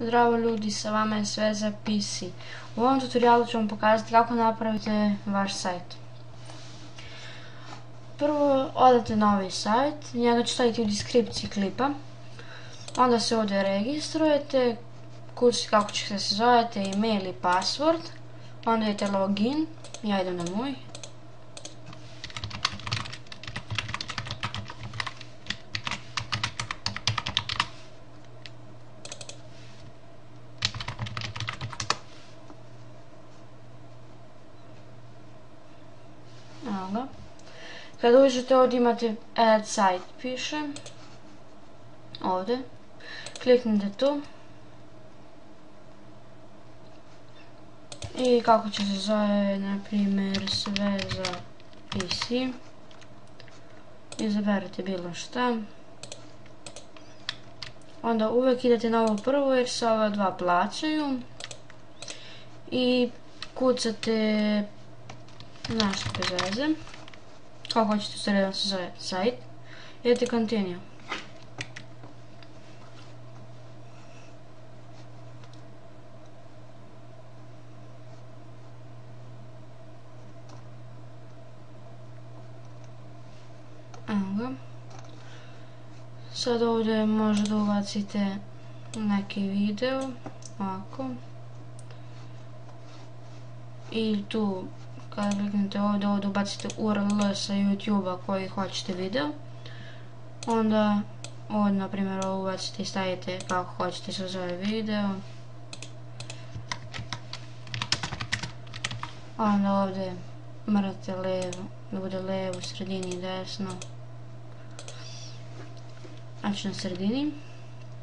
Zdravo ljudi, sa vama je sve za PC. U ovom tutorialu ću vam pokazati kako napravite vaš sajt. Prvo odate na ovaj sajt, njega ću staviti u deskripciji klipa. Onda se ovdje registrujete, kući kako ćete se zovete, email i password. Onda idete login, ja idem na moj. Evo. Kad uđete ovdje imate add site piše. Ovdje. Kliknite tu. I kako će se zove, na primjer, sve za PC. Izaberite bilo šta. Onda uvek idete na ovo prvo jer se ova dva plaćaju. I kucate Znaš bez veze. това хочете среден сайт. Идете контейнер. Ага. Sad ovdje može da ubacite neki video, ovako. I tu kada kliknete ovdje, ovdje ubacite URL sa YouTube-a koji hoćete video, onda ovdje, na primjer, ovo ubacite i stavite kako hoćete se zove video. Onda ovdje mrate levo, da bude levo, sredini i desno. Znači na sredini.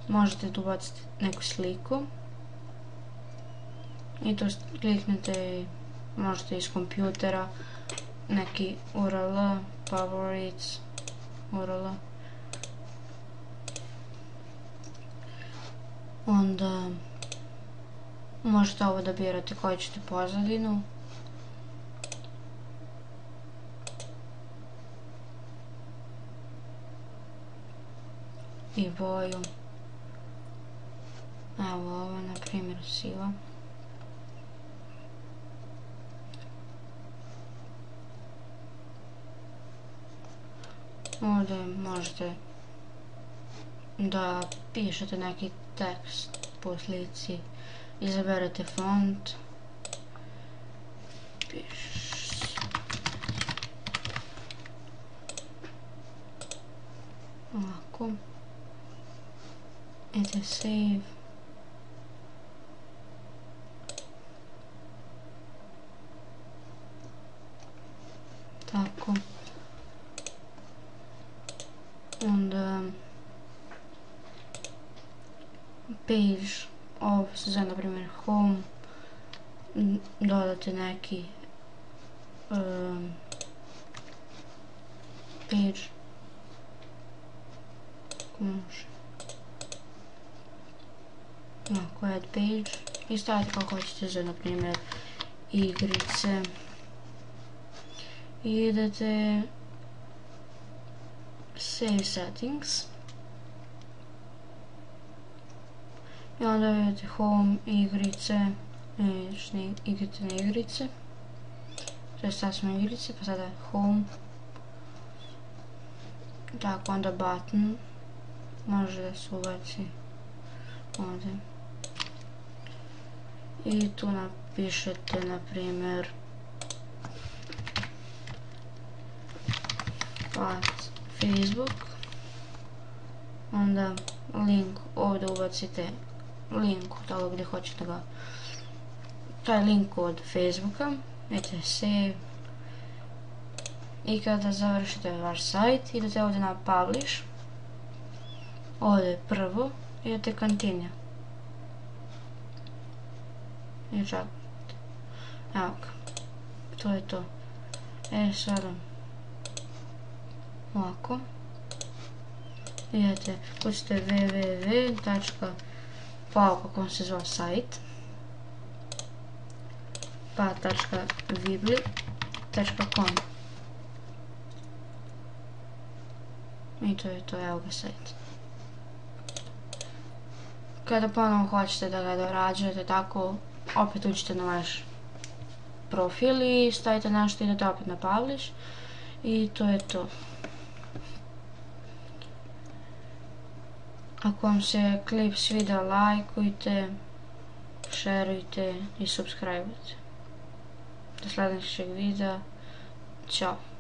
Možete tu ubaciti neku sliku. I to kliknete i možete iz kompjutera neki URL, favorites, URL. Onda možete ovo da birate koju ćete pozadinu. I boju. Evo ovo, na primjer, siva. Ovdje možete da pišete neki tekst po slici, izaberete font, piš. Ovako. Idete save. Tako. onda page ovo se zove na primjer home. Dodate neki um, page može? Ovako add page i stavite kako hoćete za na primjer igrice. I idete save settings. I onda vidite home igrice i igrice na igrice. To je sad smo igrice pa sada home. Tako onda button. Može da se ubaci ovdje. I tu napišete na primjer Facebook. Onda link ovdje ubacite link od toga gdje hoćete ga. Taj link od Facebooka idete save i kada završite vaš sajt idete ovdje na publish. Ovdje prvo idete continue. I čak. Evo to je to. E sada ovako. Idete kućite www pa kako se zove sajt. Pa.vibli.com i to je to, evo ga sajt. Kada ponovno hoćete da ga dorađujete tako, opet uđite na vaš profil i stavite nešto i idete opet na publish i to je to. Ako vam se klip svidio, lajkujte, šerujte i subscribeujte. Do sljedećeg videa. Ćao.